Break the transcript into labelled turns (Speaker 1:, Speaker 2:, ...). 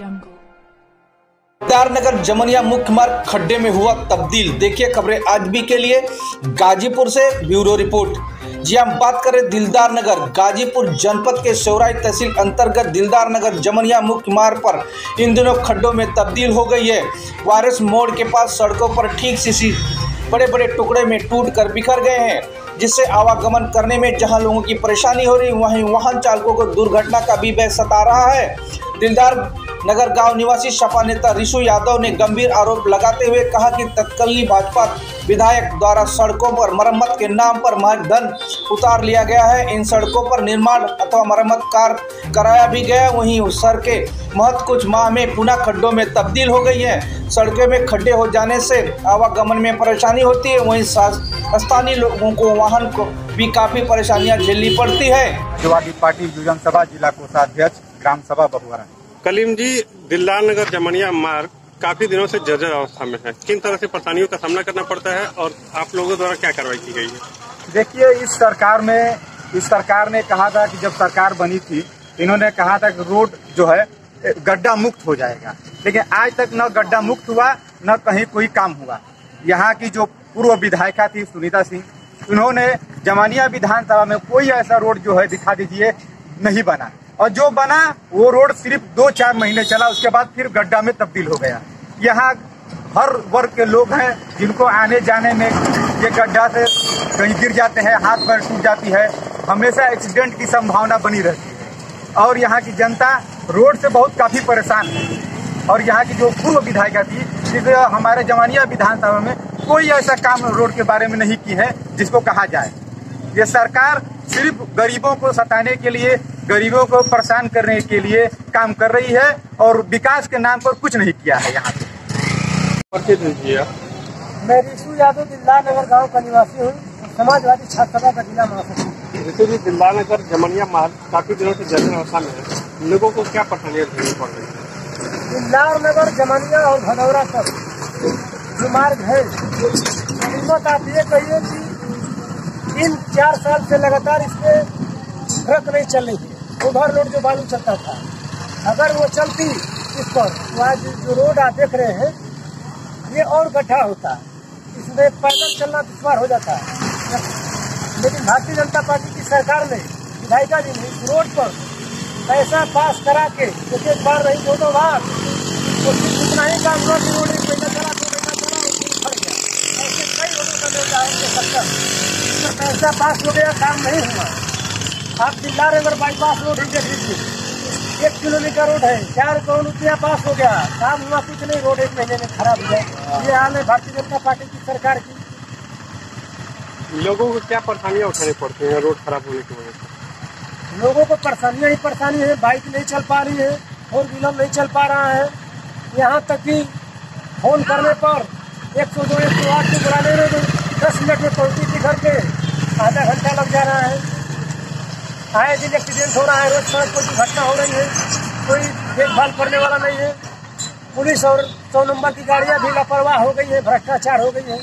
Speaker 1: jungle.
Speaker 2: नगर जमनिया मुख्य मार्ग खड्डे में हुआ तब्दील। देखिए खबरें आज भी के लिए। गाजीपुर से ब्यूरो रिपोर्ट। जी हम बात करें दिलदार नगर, गाजीपुर जनपद के सौराई तहसील अंतर्गत दिलदार नगर जमनिया मुख्य मार्ग पर इन दिनों खड्डों में तब्दील हो गई है। वायरस मोड़ के पास सड़कों पर ठीक सी बड़े बड़े टुकड़े में टूट कर बिखर गए हैं, जिससे आवागमन करने में जहाँ लोगों की परेशानी हो रही, वहीं वाहन चालकों को दुर्घटना का भी भय सता रहा है। दिलदार नगर गाँव निवासी सपा नेता रिशु यादव ने गंभीर आरोप लगाते हुए कहा कि तत्कालीन भाजपा विधायक द्वारा सड़कों पर मरम्मत के नाम पर धन उतार लिया गया है। इन सड़कों पर निर्माण अथवा मरम्मत कार्य कराया भी गया। वहीं सड़कें महत कुछ माह में पुनः खड्डों में तब्दील हो गई हैं। सड़कों में खड्डे हो जाने से आवागमन में परेशानी होती है। वहीं स्थानीय लोगों को वाहन को भी काफ़ी परेशानियाँ झेलनी पड़ती है।
Speaker 3: पार्टी जिला कोषाध्यक्ष, ग्राम सभा बहुआरा।
Speaker 4: कलीम जी दिलदार नगर जमनिया मार्ग काफ़ी दिनों से जर्जर अवस्था में है। किन तरह से परेशानियों का सामना करना पड़ता है और आप लोगों द्वारा क्या कार्रवाई की गई है?
Speaker 3: देखिए, इस सरकार में, इस सरकार ने कहा था कि जब सरकार बनी थी, इन्होंने कहा था कि रोड जो है, गड्ढा मुक्त हो जाएगा। लेकिन आज तक न गड्ढा मुक्त हुआ, न कहीं कोई काम हुआ। यहाँ की जो पूर्व विधायिका थी, सुनीता सिंह, उन्होंने जमानिया विधानसभा में कोई ऐसा रोड जो है, दिखा दीजिए, नहीं बना। और जो बना, वो रोड सिर्फ़ दो चार महीने चला, उसके बाद फिर गड्ढा में तब्दील हो गया। यहाँ हर वर्ग के लोग हैं, जिनको आने जाने में ये गड्ढा से कहीं गिर जाते हैं, हाथ पैर टूट जाती है, हमेशा एक्सीडेंट की संभावना बनी रहती है। और यहाँ की जनता रोड से बहुत काफ़ी परेशान है। और यहाँ की जो पूर्व विधायिका थी, जिसे हमारे जमानिया विधानसभा में कोई ऐसा काम रोड के बारे में नहीं की है, जिसको कहा जाए। ये सरकार सिर्फ़ गरीबों को सताने के लिए गरीबों को परेशान करने के लिए काम कर रही है और विकास के नाम पर कुछ नहीं किया है यहाँ पे।
Speaker 5: मैं रिशु यादव दिल्ला नगर गाँव का निवासी हूँ। समाजवादी छात्र सभा का जिला महासचिव
Speaker 4: जैसे भी दिलदार नगर जमनिया मार्ग काफ़ी दिनों से जर्जर अवस्था में है। लोगों को क्या परेशानियाँ झेलनी पड़ रही है?
Speaker 5: दिल्लार नगर जमानिया और भदौरा तक जो मार्ग है कीमत आप ये कहिए कि तीन चार साल से लगातार इस पे ट्रक नहीं चल रही। थी ओवर लोड जो बालू चलता था। अगर वो चलती इस पर तो आज जो रोड आप देख रहे हैं, ये और गड्ढा होता। है इसमें पैदल चलना दुश्वार हो जाता। है लेकिन भारतीय जनता पार्टी की सरकार ने, विधायिका जी ने इस रोड पर पैसा पास करा के एक एक बार नहीं दो दो बार तो उतना ही काम हुआ कि रोड एक महीना चला, दो महीना चला फट गया। ऐसे कई रोडों का निर्णय उनके सरकार पैसा पास हो गया, काम नहीं हुआ। आप दिल्ला अगर बाईपास रोड ही देख लीजिए। एक किलोमीटर रोड है चार करोड़ रुपया पास हो गया। काम हुआ कुछ नहीं रोड एक महीने में खराब हो गया। ये हाल है भारतीय जनता पार्टी की सरकार की।
Speaker 4: लोगों को क्या परेशानियाँ उठानी पड़ती है रोड खराब होने की वजह से?
Speaker 5: लोगों को परेशानियाँ ही परेशानी है बाइक नहीं चल पा रही है फोर व्हीलर नहीं चल पा रहा है। यहाँ तक कि फ़ोन करने पर एक सौ दो एक सौ आठ को बुलाने में दस मिनट में पहुँची थी घर पे। आधा घंटा लग जा रहा है। आए दिन एक्सीडेंट हो रहा है, रोज सड़क पर दुर्घटना हो रही है, कोई देखभाल करने वाला नहीं है। पुलिस और सौ नंबर की गाड़ियाँ भी लापरवाह हो गई है, भ्रष्टाचार हो गई है।